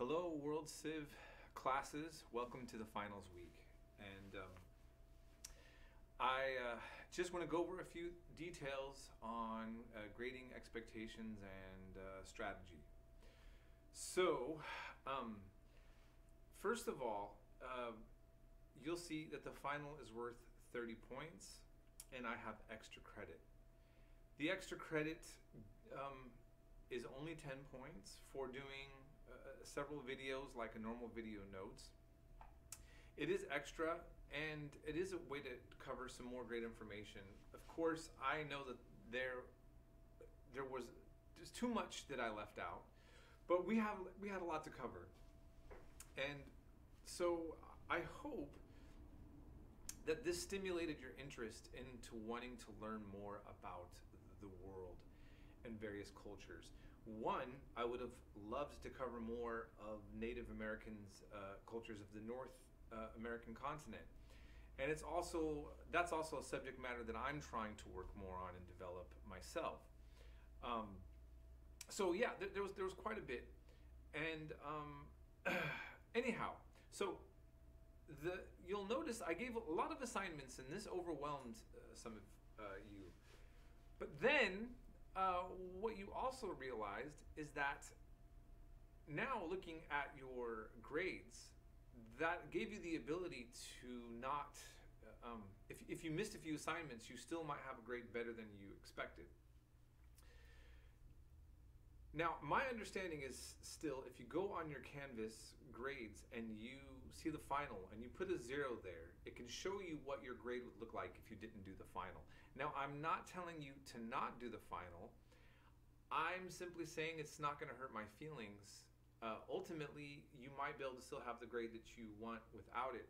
Hello, World Civ classes. Welcome to the finals week. And um, I uh, just want to go over a few details on uh, grading expectations and uh, strategy. So, um, first of all, uh, you'll see that the final is worth 30 points and I have extra credit. The extra credit um, is only 10 points for doing uh, several videos like a normal video notes. It is extra and it is a way to cover some more great information. Of course, I know that there there was just too much that I left out, but we have we had a lot to cover. And so I hope that this stimulated your interest into wanting to learn more about the world and various cultures. One, I would have loved to cover more of Native Americans' uh, cultures of the North uh, American continent. And it's also that's also a subject matter that I'm trying to work more on and develop myself. Um, so yeah, there, there, was there was quite a bit, and um, anyhow, so the you'll notice I gave a lot of assignments, and this overwhelmed uh, some of uh, you. But then uh, what you also realized is that now looking at your grades, that gave you the ability to not, uh, um, if, if you missed a few assignments, you still might have a grade better than you expected. Now, my understanding is still if you go on your Canvas grades and you see the final and you put a zero there, it can show you what your grade would look like if you didn't do the final. Now, I'm not telling you to not do the final. I'm simply saying it's not going to hurt my feelings. Uh, ultimately, you might be able to still have the grade that you want without it.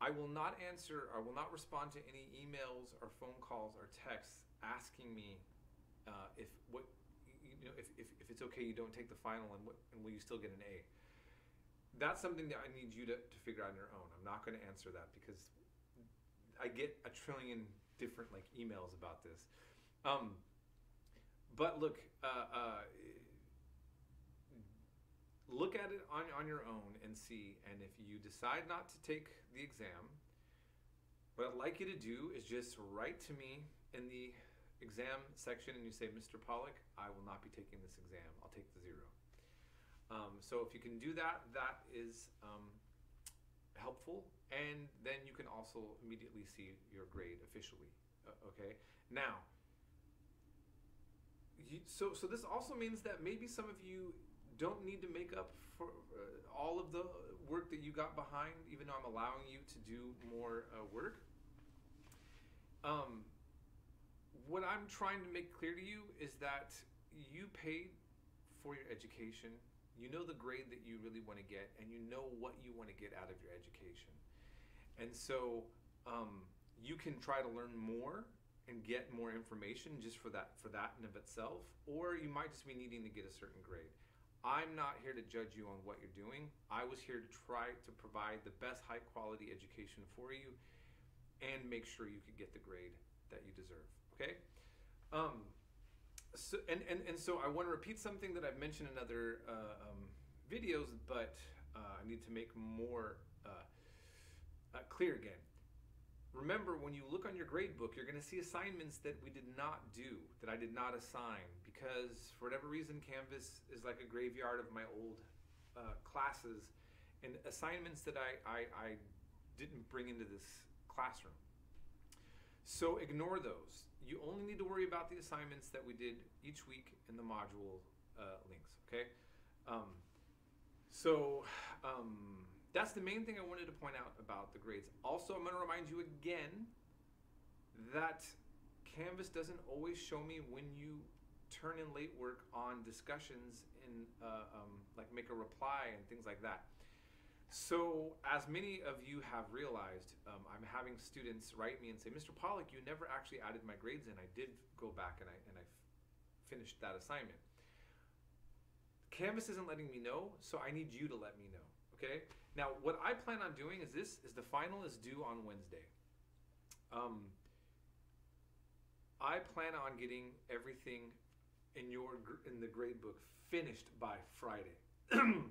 I will not answer, I will not respond to any emails or phone calls or texts asking me uh, if what you know, if, if, if it's okay, you don't take the final, and, and will you still get an A? That's something that I need you to, to figure out on your own. I'm not going to answer that because I get a trillion different like emails about this. Um, but look, uh, uh, look at it on, on your own and see. And if you decide not to take the exam, what I'd like you to do is just write to me in the exam section and you say, Mr. Pollock, I will not be taking this exam. I'll take the zero. Um, so if you can do that, that is um, helpful. And then you can also immediately see your grade officially. Uh, okay. Now, you, so so this also means that maybe some of you don't need to make up for uh, all of the work that you got behind, even though I'm allowing you to do more uh, work. Um, what I'm trying to make clear to you is that you paid for your education. You know the grade that you really want to get, and you know what you want to get out of your education. And so um, you can try to learn more and get more information just for that for that in of itself, or you might just be needing to get a certain grade. I'm not here to judge you on what you're doing. I was here to try to provide the best high quality education for you and make sure you could get the grade that you deserve. Okay? Um, so, and, and, and so I want to repeat something that I've mentioned in other uh, um, videos, but uh, I need to make more uh, uh clear again. Remember, when you look on your grade book, you're going to see assignments that we did not do, that I did not assign, because for whatever reason, Canvas is like a graveyard of my old uh, classes and assignments that I, I, I didn't bring into this classroom. So ignore those. You only need to worry about the assignments that we did each week in the module uh, links, okay? Um, so um, that's the main thing I wanted to point out about the grades. Also, I'm going to remind you again that Canvas doesn't always show me when you turn in late work on discussions and uh, um, like make a reply and things like that. So, as many of you have realized, um, I'm having students write me and say, Mr. Pollock, you never actually added my grades in. I did go back and I, and I finished that assignment. Canvas isn't letting me know, so I need you to let me know. Okay? Now, what I plan on doing is this: is the final is due on Wednesday. Um, I plan on getting everything in your in the grade book finished by Friday.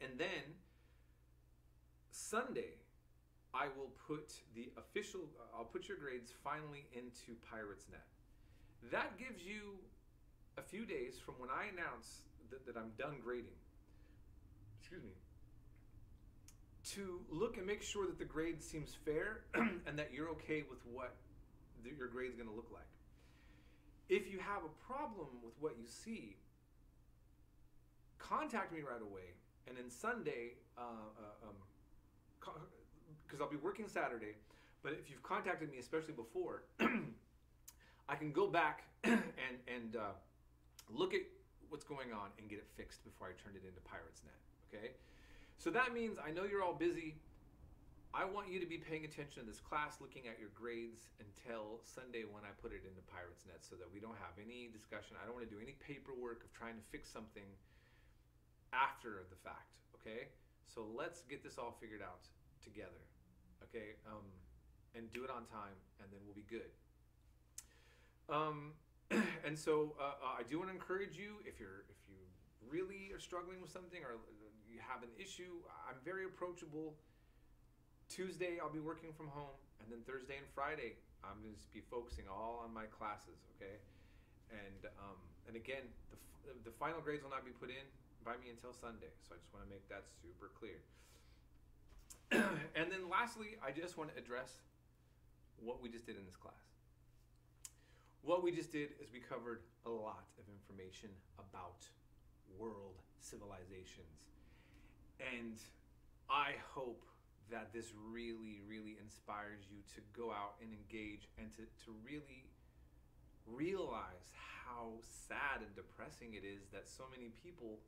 And then Sunday, I will put the official, I'll put your grades finally into Pirates Net. That gives you a few days from when I announce that, that I'm done grading. Excuse me. To look and make sure that the grade seems fair and that you're okay with what the, your grade's going to look like. If you have a problem with what you see, contact me right away. And then Sunday, uh, uh, um, because I'll be working Saturday, but if you've contacted me, especially before, I can go back and and uh, look at what's going on and get it fixed before I turn it into Pirates Net. Okay, so that means I know you're all busy. I want you to be paying attention to this class, looking at your grades until Sunday when I put it into Pirates Net so that we don't have any discussion. I don't want to do any paperwork of trying to fix something after the fact, okay? So let's get this all figured out together, okay? Um, and do it on time, and then we'll be good. Um, and so uh, uh, I do want to encourage you if you're if you really are struggling with something or you have an issue, I'm very approachable Tuesday, I'll be working from home, and then Thursday and Friday, I'm going to be focusing all on my classes. Okay, and um, and again, the the final grades will not be put in by me until Sunday. So I just want to make that super clear. and then lastly, I just want to address what we just did in this class. What we just did is we covered a lot of information about world civilizations. And I hope that this really, really inspires you to go out and engage and to, to really realize how sad and depressing it is that so many people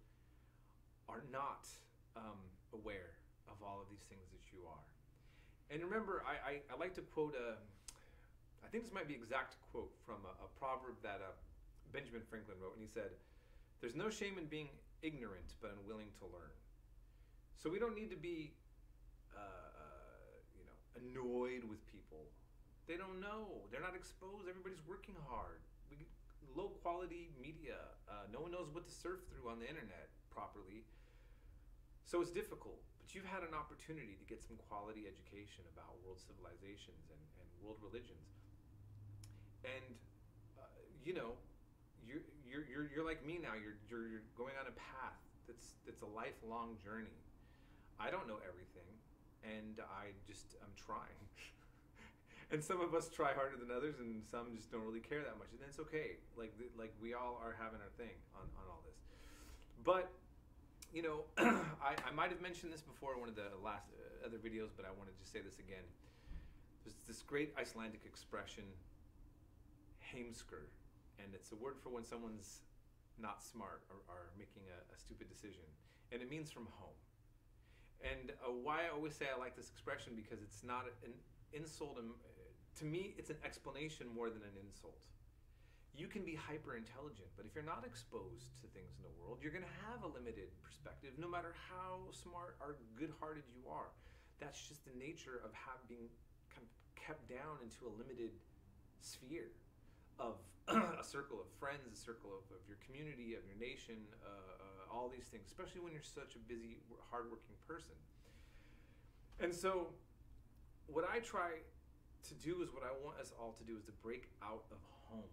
are not um, aware of all of these things that you are. And remember, I, I, I like to quote a, I think this might be exact quote from a, a proverb that uh, Benjamin Franklin wrote, and he said, "There's no shame in being ignorant, but unwilling to learn." So we don't need to be uh you know annoyed with people. They don't know. They're not exposed. Everybody's working hard. We low quality media. Uh, no one knows what to surf through on the internet properly. So it's difficult. But you've had an opportunity to get some quality education about world civilizations and, and world religions. And, uh, you know, you're, you're, you're, you're like me now. You're, you're, you're going on a path that's, that's a lifelong journey. I don't know everything and I just I'm trying. and some of us try harder than others, and some just don't really care that much, and that's okay. Like like we all are having our thing on on all this, but. You know, I, I might have mentioned this before in one of the last uh, other videos, but I want to just say this again. There's this great Icelandic expression, heimskur, and it's a word for when someone's not smart or, or making a, a stupid decision, and it means from home. And uh, why I always say I like this expression because it's not an insult. And, to me, it's an explanation more than an insult. You can be hyper intelligent, but if you're not exposed to things in the world, you're going to have a limited perspective no matter how smart or good hearted you are. That's just the nature of having kind of kept down into a limited sphere of a circle of friends, a circle of, of your community, of your nation, uh, all these things, especially when you're such a busy, hardworking person. And so, what I try to do is what I want us all to do is to break out of home,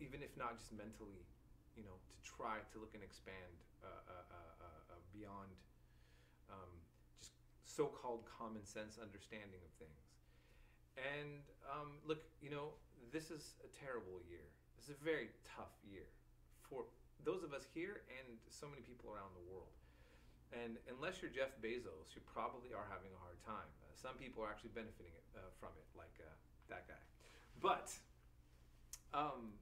even if not just mentally, you know, to try to look and expand uh, uh, uh, uh, uh beyond um, just so-called common sense understanding of things. And um, look, you know, this is a terrible year. This is a very tough year for those of us here and so many people around the world. And unless you're Jeff Bezos, you probably are having a hard time. Uh, some people are actually benefiting it, uh, from it, like uh, that guy. But, um,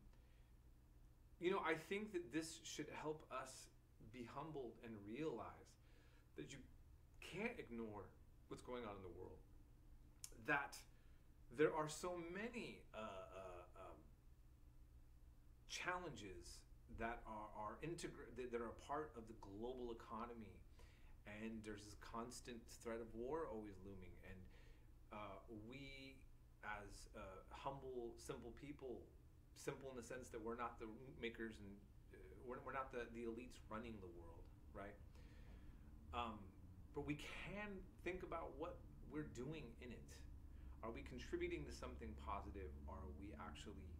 you know, I think that this should help us be humbled and realize that you can't ignore what's going on in the world. That there are so many uh, uh, um, challenges that are, are integra- that, that are a part of the global economy and there's this constant threat of war always looming and uh, we as uh, humble simple people simple in the sense that we're not the makers and uh, we're, we're not the, the elites running the world right but we can think about what we're doing in it. Are we contributing to something positive? Are we actually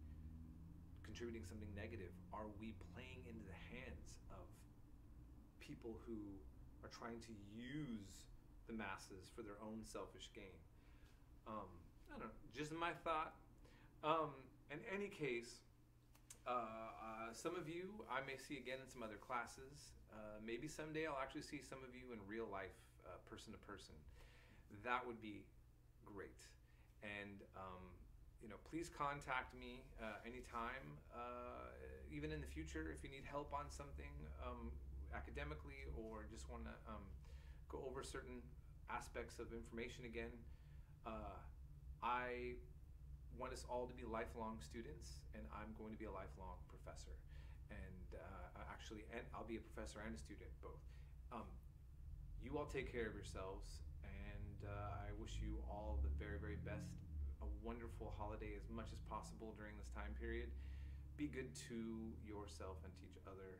contributing something negative? Are we playing into the hands of people who are trying to use the masses for their own selfish gain? Um, I don't know, just my thought. Um, in any case, uh, uh, some of you I may see again in some other classes. Uh, maybe someday I'll actually see some of you in real life, uh, person to person. That would be great. And um, you know, please contact me uh, anytime, uh, even in the future, if you need help on something um, academically or just want to um, go over certain aspects of information again. I want us all to be lifelong students, and I'm going to be a lifelong professor. And uh, actually, and I'll be a professor and a student both. Um, you all take care of yourselves, and uh, I wish you all the very, very best. A wonderful holiday as much as possible during this time period. Be good to yourself and teach other